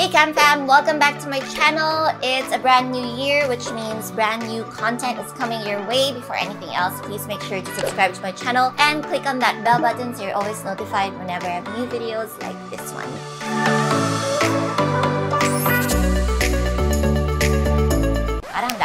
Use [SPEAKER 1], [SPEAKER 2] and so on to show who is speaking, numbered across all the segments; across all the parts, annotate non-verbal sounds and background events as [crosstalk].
[SPEAKER 1] Okay, Cam Fam, welcome back to my channel. It's a brand new year, which means brand new content is coming your way. Before anything else, please make sure to subscribe to my channel and click on that bell button so you're always notified whenever I have new videos like this one.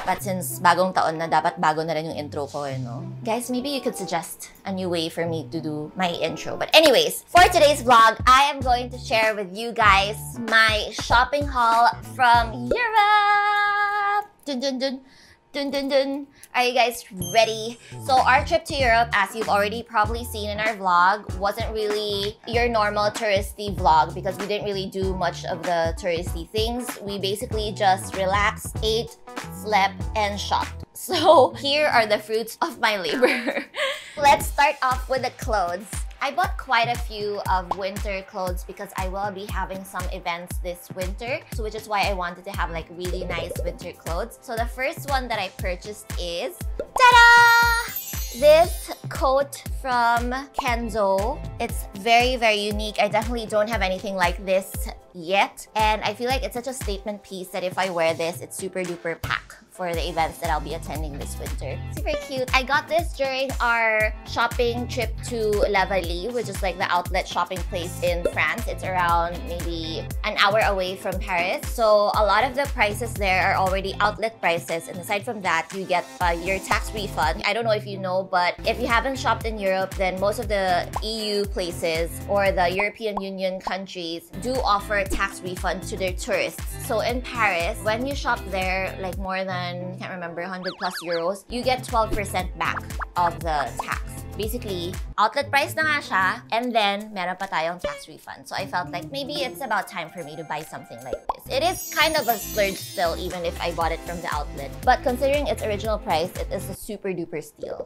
[SPEAKER 1] Dapat since bagong taon na, dapat bago na rin yung intro ko eh, no? Guys, maybe you could suggest a new way for me to do my intro. But anyways, for today's vlog, I am going to share with you guys my shopping haul from Europe! Dun dun dun! Dun dun dun. Are you guys ready? So our trip to Europe, as you've already probably seen in our vlog, wasn't really your normal touristy vlog because we didn't really do much of the touristy things. We basically just relaxed, ate, slept, and shopped. [laughs] So here are the fruits of my labor. [laughs] Let's start off with the clothes. I bought quite a few of winter clothes because I will be having some events this winter, so which is why I wanted to have like really nice winter clothes. So the first one that I purchased is ta-da! This coat from Kenzo. It's very, very unique. I definitely don't have anything like this yet. And I feel like it's such a statement piece that if I wear this, it's super duper pack for the events that I'll be attending this winter. Super cute. I got this during our shopping trip to La Vallée, which is like the outlet shopping place in France. It's around maybe an hour away from Paris. So a lot of the prices there are already outlet prices. And aside from that, you get uh, your tax refund. I don't know if you know, but if you haven't shopped in Europe, then most of the EU places or the European Union countries do offer tax refund to their tourists. So in Paris, when you shop there, like more than I can't remember, 100 plus euros, you get 12% back of the tax. Basically, outlet price na nga siya, and then meron pa tayong tax refund. So I felt like maybe it's about time for me to buy something like this. It is kind of a splurge still, even if I bought it from the outlet. But considering its original price, it is a super duper steal.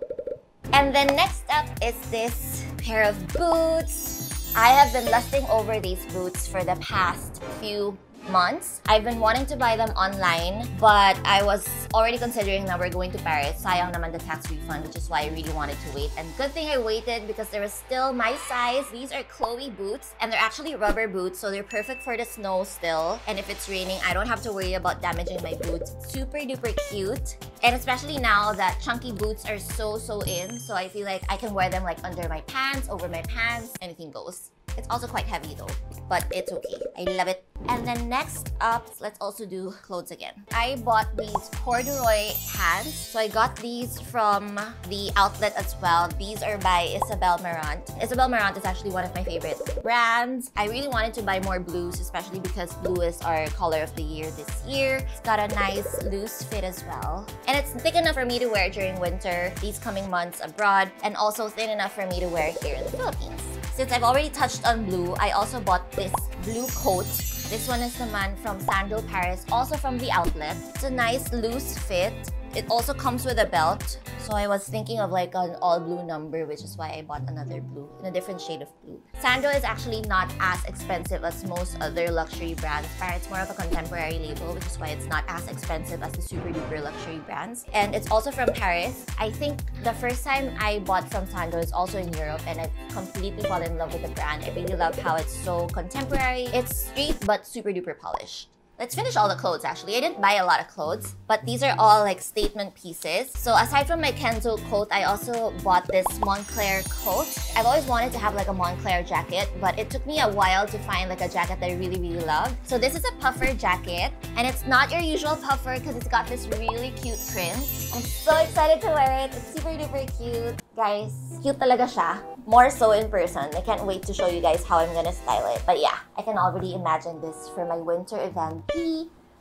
[SPEAKER 1] And then next up is this pair of boots. I have been lusting over these boots for the past few months. I've been wanting to buy them online, but I was already considering that we're going to Paris. Sayang naman the tax refund, which is why I really wanted to wait. And good thing I waited because there was still my size. These are Chloe boots, and they're actually rubber boots, so they're perfect for the snow still. And if it's raining, I don't have to worry about damaging my boots. Super duper cute. And especially now that chunky boots are so, so in, so I feel like I can wear them like under my pants, over my pants, anything goes. It's also quite heavy though, but it's okay. I love it. And then next up, let's also do clothes again. I bought these corduroy pants. So I got these from the outlet as well. These are by Isabel Marant. Isabel Marant is actually one of my favorite brands. I really wanted to buy more blues, especially because blue is our color of the year this year. It's got a nice loose fit as well. And it's thick enough for me to wear during winter, these coming months abroad, and also thin enough for me to wear here in the Philippines. Since I've already touched on blue, I also bought this blue coat. This one is the man from Sandro Paris, also from the outlet. It's a nice loose fit. It also comes with a belt. So I was thinking of like an all blue number, which is why I bought another blue in a different shade of blue. Sandro is actually not as expensive as most other luxury brands. It's more of a contemporary label, which is why it's not as expensive as the super duper luxury brands. And it's also from Paris. I think the first time I bought from Sandro is also in Europe and I completely fell in love with the brand. I really love how it's so contemporary. It's street but super duper polished. Let's finish all the clothes actually. I didn't buy a lot of clothes, but these are all like statement pieces. So aside from my Kenzo coat, I also bought this Moncler coat. I've always wanted to have like a Moncler jacket, but it took me a while to find like a jacket that I really, really love. So this is a puffer jacket, and it's not your usual puffer because it's got this really cute print. I'm so excited to wear it. It's super duper cute. Guys, cute talaga siya. More so in person. I can't wait to show you guys how I'm gonna style it. But yeah, I can already imagine this for my winter event.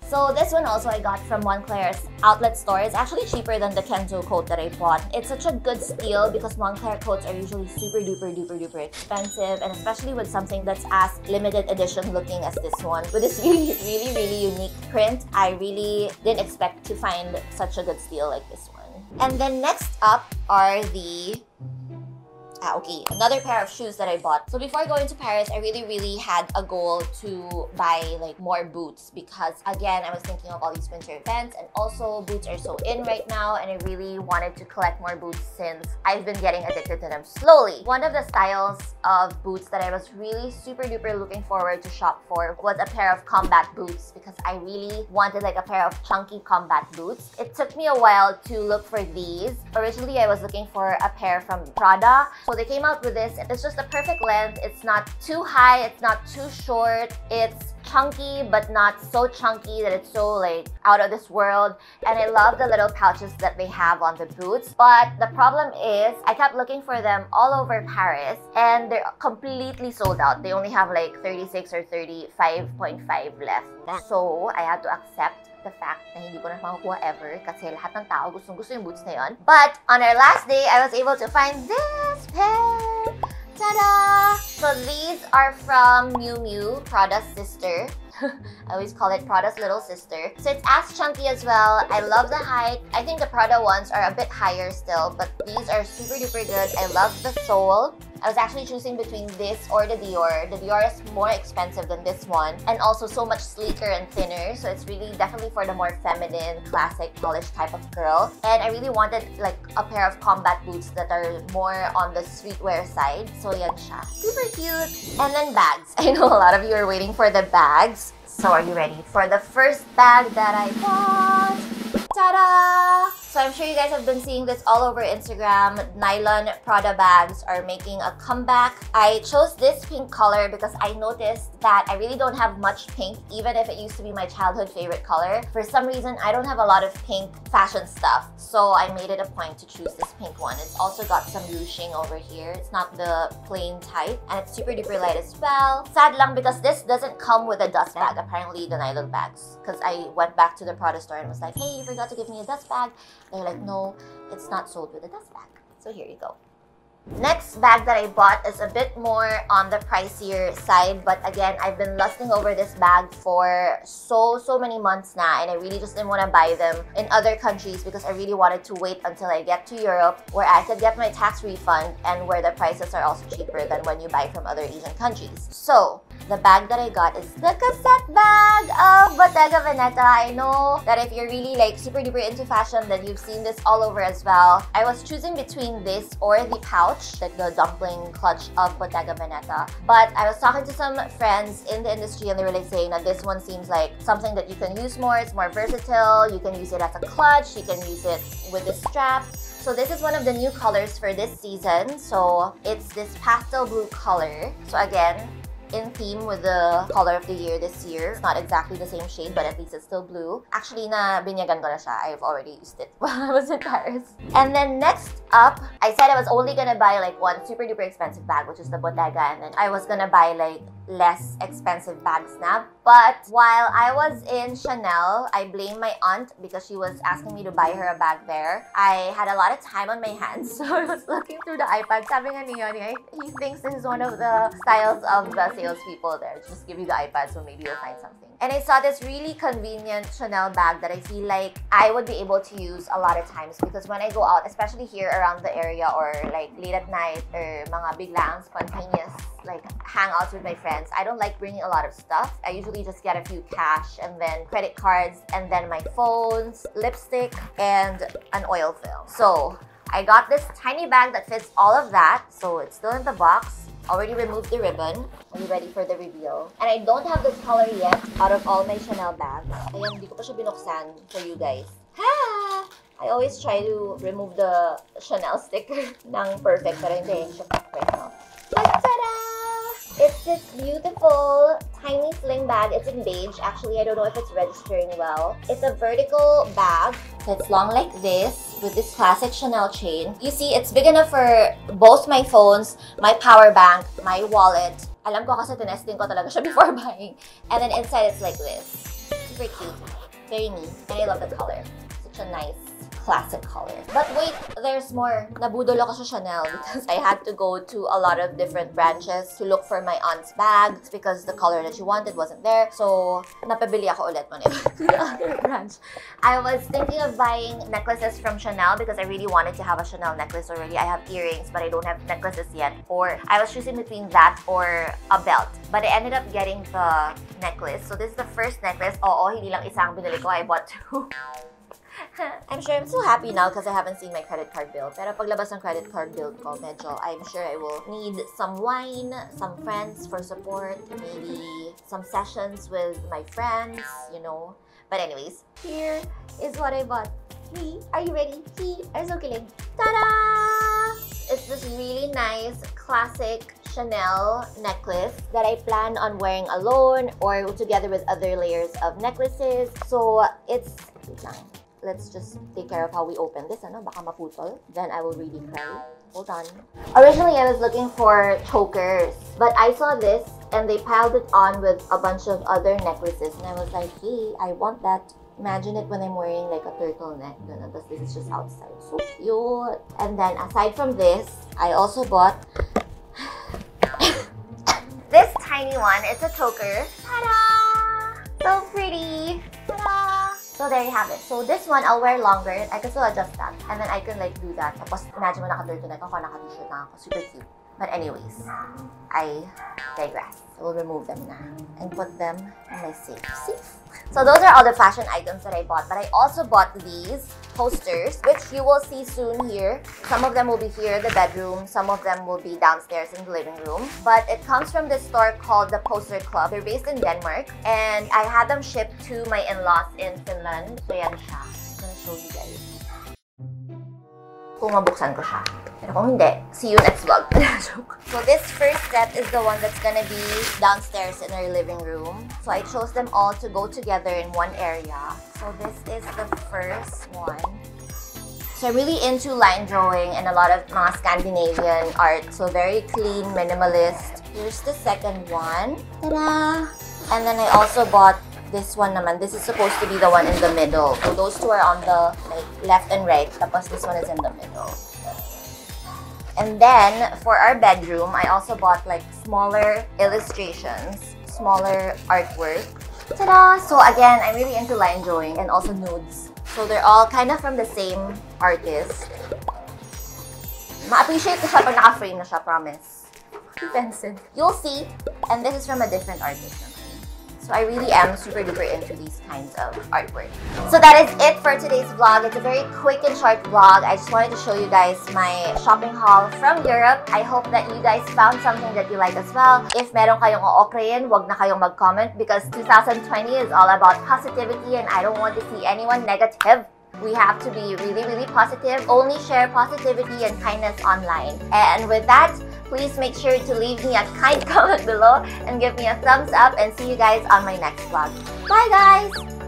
[SPEAKER 1] So this one also I got from Moncler's outlet store. It's actually cheaper than the Kenzo coat that I bought. It's such a good steal because Moncler coats are usually super duper duper duper expensive and especially with something that's as limited edition looking as this one. With this [laughs] really really really unique print, I really didn't expect to find such a good steal like this one. And then next up are the Ah, okay. Another pair of shoes that I bought. So before going to Paris, I really, really had a goal to buy like more boots because again, I was thinking of all these winter events and also boots are so in right now and I really wanted to collect more boots since I've been getting addicted to them slowly. One of the styles of boots that I was really super duper looking forward to shop for was a pair of combat boots because I really wanted like a pair of chunky combat boots. It took me a while to look for these. Originally, I was looking for a pair from Prada. So they came out with this. It's just the perfect length. It's not too high. It's not too short. It's chunky but not so chunky that it's so like out of this world and I love the little pouches that they have on the boots but the problem is I kept looking for them all over Paris and they're completely sold out they only have like 36 or 35.5 left so I had to accept the fact na hindi ko na makukuha ever kasi lahat ng tao gustong gusto yung boots na yun. But on our last day, I was able to find this Ta-da! So these are from Miu Miu, Prada's sister. [laughs] I always call it Prada's little sister. So it's as chunky as well. I love the height. I think the Prada ones are a bit higher still, but these are super duper good. I love the sole. I was actually choosing between this or the Dior. The Dior is more expensive than this one and also so much sleeker and thinner. So it's really definitely for the more feminine, classic, polished type of girl. And I really wanted like a pair of combat boots that are more on the streetwear side. So yan siya. Super cute. And then bags. [laughs] I know a lot of you are waiting for the bags. So are you ready for the first bag that I bought? Ta-da! So I'm sure you guys have been seeing this all over Instagram. Nylon Prada bags are making a comeback. I chose this pink color because I noticed that I really don't have much pink, even if it used to be my childhood favorite color. For some reason, I don't have a lot of pink fashion stuff. So I made it a point to choose this pink one. It's also got some ruching over here. It's not the plain type. And it's super duper light as well. Sad lang because this doesn't come with a dust bag, apparently the nylon bags. Because I went back to the Prada store and was like, hey, you forgot to give me a dust bag. They're like, no, it's not sold with a dust bag. So here you go. Next bag that I bought is a bit more on the pricier side, but again, I've been lusting over this bag for so, so many months now, and I really just didn't want to buy them in other countries because I really wanted to wait until I get to Europe where I could get my tax refund and where the prices are also cheaper than when you buy from other Asian countries. So, the bag that I got is the cassette bag oh, of Bottega Veneta. I know that if you're really like super duper into fashion, then you've seen this all over as well. I was choosing between this or the pouch, like the dumpling clutch of Bottega Veneta. But I was talking to some friends in the industry and they were like saying that this one seems like something that you can use more. It's more versatile. You can use it as a clutch. You can use it with the strap. So this is one of the new colors for this season. So it's this pastel blue color. So again, in theme with the color of the year this year. It's not exactly the same shade, but at least it's still blue. Actually, na binyagan ko na siya. I've already used it [laughs] while I was in Paris. And then next up, I said I was only gonna buy like one super duper expensive bag, which is the Bottega, and then I was gonna buy like less expensive bags now. But while I was in Chanel, I blame my aunt because she was asking me to buy her a bag there. I had a lot of time on my hands, [laughs] so I was looking through the iPad. Sabi nga he thinks this is one of the styles of the salespeople there. Just give you the iPad so maybe you'll find something. And I saw this really convenient Chanel bag that I feel like I would be able to use a lot of times because when I go out, especially here around the area or like late at night or mga biglang spontaneous like hangouts with my friends, I don't like bringing a lot of stuff. I usually just get a few cash and then credit cards and then my phones, lipstick, and an oil film. So I got this tiny bag that fits all of that. So it's still in the box. Already removed the ribbon. Are you ready for the reveal? And I don't have this color yet out of all my Chanel bags. Ayan, hindi ko pa siya binuksan for you guys. Ha! I always try to remove the Chanel sticker [laughs] ng perfect, pero hindi siya perfect, no? Ta-da! It's this beautiful tiny sling bag. It's in beige. Actually, I don't know if it's registering well. It's a vertical bag. It's long like this with this classic Chanel chain. You see, it's big enough for both my phones, my power bank, my wallet. Alam ko kasi tinesting ko talaga [laughs] siya before buying. And then inside, it's like this. Super cute. Very neat. And I love the color. Such a nice classic color. But wait, there's more. Nabudol ako sa Chanel because I had to go to a lot of different branches to look for my aunt's bag because the color that she wanted wasn't there. So, napabili ako ulit mo to the other branch. I was thinking of buying necklaces from Chanel because I really wanted to have a Chanel necklace already. I have earrings, but I don't have necklaces yet. Or I was choosing between that or a belt. But I ended up getting the necklace. So this is the first necklace. Oo, hindi lang isang binili ko. I bought two. [laughs] [laughs] I'm sure I'm so happy now because I haven't seen my credit card bill. Pero paglabas ng credit card bill ko, medyo, I'm sure I will need some wine, some friends for support, maybe some sessions with my friends, you know. But anyways, here is what I bought. Me, are you ready? Me, are so kilig. Ta-da! It's this really nice, classic Chanel necklace that I plan on wearing alone or together with other layers of necklaces. So it's, let's just take care of how we open this, ano, baka maputol. Then I will really cry. Hold on. Originally, I was looking for chokers, but I saw this and they piled it on with a bunch of other necklaces. And I was like, hey, I want that. Imagine it when I'm wearing like a turtleneck. But this is just outside. So cute. And then aside from this, I also bought [laughs] this tiny one. It's a choker. Ta-da! So pretty. So there you have it. So this one, I'll wear longer. I can still adjust that. And then I can like do that. Tapos imagine mo naka-turtleneck ako, naka-t-shirt na ako. Super cute. But anyways, I digress. I will remove them now and put them in my safe. So those are all the fashion items that I bought. But I also bought these posters, which you will see soon here. Some of them will be here in the bedroom. Some of them will be downstairs in the living room. But it comes from this store called the Poster Club. They're based in Denmark. And I had them shipped to my in-laws in Finland. So yan siya. I'm gonna show you guys. Kung mabuksan ko siya. Hindi, see you next vlog. [laughs] so this first set is the one that's gonna be downstairs in our living room. So I chose them all to go together in one area. So this is the first one. So I'm really into line drawing and a lot of mga Scandinavian art. So very clean, minimalist. Here's the second one. Ta-da! And then I also bought this one naman. This is supposed to be the one in the middle. So those two are on the like left and right. Tapos this one is in the middle. And then for our bedroom, I also bought like smaller illustrations, smaller artwork. Ta-da! So again, I'm really into line drawing and also nudes. So they're all kind of from the same artist. Ma-appreciate ko siya pag naka-frame na siya, promise. Defensive. You'll see. And this is from a different artist so I really am super duper into these kinds of artwork. So that is it for today's vlog. It's a very quick and short vlog. I just wanted to show you guys my shopping haul from Europe. I hope that you guys found something that you like as well. If meron kayong ookrayin, wag na kayong mag-comment because 2020 is all about positivity and I don't want to see anyone negative. We have to be really, really positive. Only share positivity and kindness online. And with that, please make sure to leave me a kind [laughs] comment below and give me a thumbs up and see you guys on my next vlog. Bye guys!